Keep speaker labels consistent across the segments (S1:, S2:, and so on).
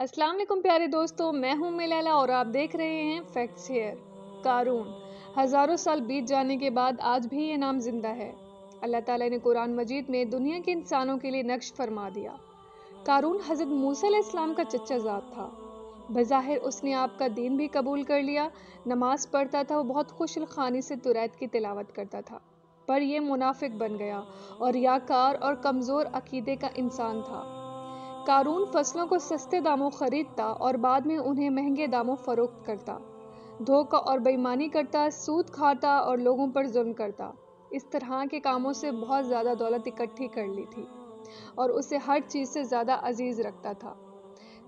S1: अस्सलाम वालेकुम प्यारे दोस्तों, मैं हूँ मिलाला और आप देख रहे हैं फैक्ट्स हेयर कारून, हज़ारों साल बीत जाने के बाद आज भी ये नाम ज़िंदा है। अल्लाह ताला ने कुरान मजीद में दुनिया के इंसानों के लिए नक्श फरमा दिया। कारून हज़रत मूसा इस्लाम का चच्चा ज़ात था। बज़ाहिर उसने आपका दीन भी कबूल कर लिया, नमाज़ पढ़ता था, वो बहुत खुशल खानी से तुरैत की तिलावत करता था। पर यह मुनाफिक बन गया और याकार और कमज़ोर अकीदे का इंसान था। कारून फ़सलों को सस्ते दामों खरीदता और बाद में उन्हें महँगे दामों फरोख्त करता। धोखा और बेईमानी करता, सूद खाता और लोगों पर जुल्म करता। इस तरह के कामों से बहुत ज़्यादा दौलत इकट्ठी कर ली थी और उसे हर चीज़ से ज़्यादा अज़ीज़ रखता था।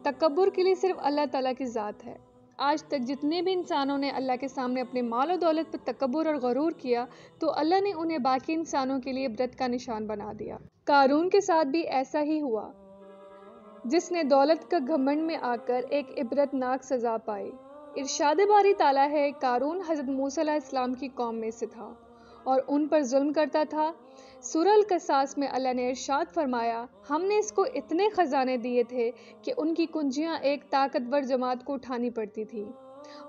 S1: तकबर के लिए सिर्फ़ अल्लाह ताला की ज़ात है। आज तक जितने भी इंसानों ने अल्लाह के सामने अपने माल और दौलत पर तकबर और गरूर किया तो अल्लाह ने उन्हें बाकी इंसानों के लिए व्रत का निशान बना दिया। कारून के साथ भी ऐसा ही हुआ। जिसने दौलत का घमंड में आकर एक इबरतनाक सज़ा पाई। इरशाद बारी ताला है, कारून हज़रत मूसा इस्लाम की कौम में से था और उन पर जुल्म करता था। सुरल कसास में अल्लाह ने इरशाद फरमाया, हमने इसको इतने ख़जाने दिए थे कि उनकी कुंजियाँ एक ताकतवर जमात को उठानी पड़ती थी।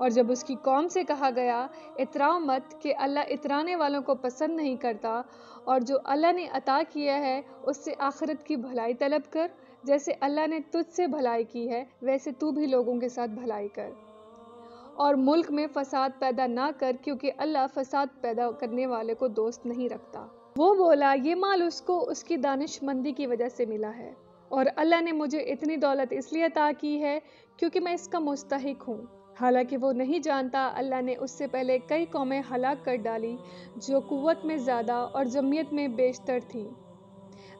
S1: और जब उसकी कौम से कहा गया, इतराओ मत कि अल्लाह इतराने वालों को पसंद नहीं करता, और जो अल्लाह ने अता किया है, उससे आखिरत की भलाई तलब कर। जैसे अल्लाह ने तुझसे भलाई की है, वैसे तू भी लोगों के साथ भलाई कर। और मुल्क में फसाद पैदा ना कर, क्योंकि अल्लाह फसाद पैदा करने वाले को दोस्त नहीं रखता। वो बोला, ये माल उसको, उसकी दानिशमंदी की वजह से मिला है। और अल्लाह ने मुझे इतनी दौलत इसलिए अता की है, क्योंकि मैं इसका मुस्तक हूँ। हालाँकि वो नहीं जानता, अल्लाह ने उससे पहले कई कौमें हलाक कर डाली जो कुत में ज़्यादा और जमीयत में बेशतर थी।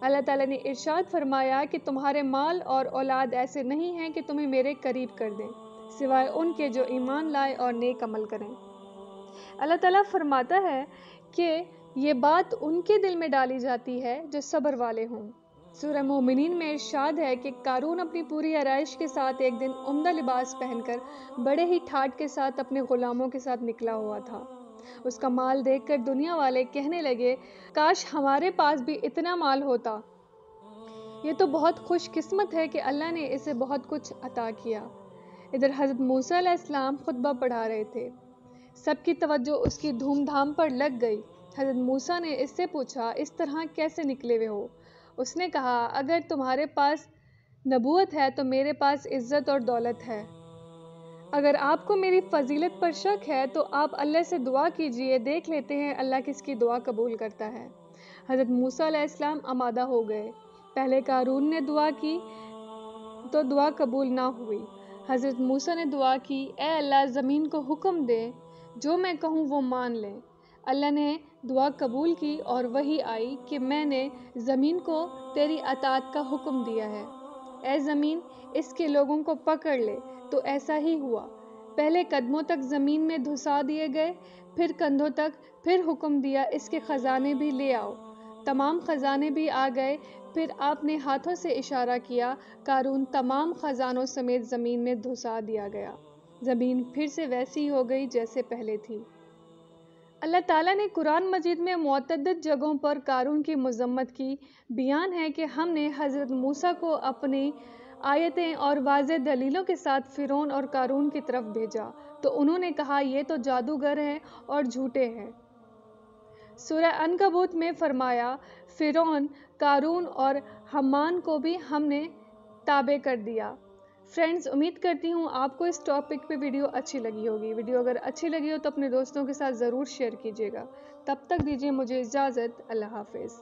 S1: अल्लाह ताला ने इरशाद फरमाया कि तुम्हारे माल और औलाद ऐसे नहीं हैं कि तुम्हें मेरे करीब कर दें, सिवाय उनके जो ईमान लाए और नेक अमल करें। अल्लाह ताला फरमाता है कि ये बात उनके दिल में डाली जाती है जो सब्र वाले हों। सूरह मोमिनीन में इर्शाद है कि कारून अपनी पूरी आरइश के साथ एक दिन उम्दा लिबास पहनकर बड़े ही ठाट के साथ अपने ग़ुलामों के साथ निकला हुआ था। उसका माल देखकर दुनिया वाले कहने लगे, काश हमारे पास भी इतना माल होता। ये तो बहुत खुशकिस्मत है कि अल्लाह ने इसे बहुत कुछ अता किया। इधर हज़रत मूसा इस्लाम खुतबा पढ़ा रहे थे। सबकी तवज्जो उसकी धूमधाम पर लग गई। हज़रत मूसा ने इससे पूछा, इस तरह कैसे निकले हुए हो? उसने कहा, अगर तुम्हारे पास नबूत है तो मेरे पास इज़्ज़त और दौलत है। अगर आपको मेरी फजीलत पर शक है तो आप अल्लाह से दुआ कीजिए, देख लेते हैं अल्लाह किसकी दुआ कबूल करता है। हज़रत मूसा इस्लाम आमादा हो गए। पहले कारून ने दुआ की तो दुआ कबूल ना हुई। हज़रत मूसा ने दुआ की, ए अल्लाह, ज़मीन को हुक्म दे। जो मैं कहूँ, वो मान लें। अल्लाह ने दुआ कबूल की और वही आई कि मैंने ज़मीन को तेरी अतात का हुक्म दिया है। ए ज़मीन इसके लोगों को पकड़ ले तो ऐसा ही हुआ। पहले कदमों तक ज़मीन में धुसा दिए गए, फिर कंधों तक, फिर हुक्म दिया इसके ख़जाने भी ले आओ। तमाम ख़जाने भी आ गए, फिर आपने हाथों से इशारा किया, कारून तमाम ख़जानों समेत ज़मीन में धुसा दिया गया। ज़मीन फिर से वैसी हो गई जैसे पहले थी। अल्लाह ताला ने कुरान मजीद में मतद जगहों पर कारून की मजम्मत की। बयान है कि हमने हज़रत मूसा को अपनी आयतें और वाज दलीलों के साथ फ़िरौन और कारून की तरफ़ भेजा। तो उन्होंने कहा, ये तो जादूगर हैं और झूठे हैं। सूर्य अनकबूत में फरमाया, फ़िरौन, कारून और हमान को भी हमने ताबे कर दिया। फ्रेंड्स उम्मीद करती हूँ आपको इस टॉपिक पे वीडियो अच्छी लगी होगी। वीडियो अगर अच्छी लगी हो तो अपने दोस्तों के साथ ज़रूर शेयर कीजिएगा। तब तक दीजिए मुझे इजाज़त, अल्लाह हाफिज़।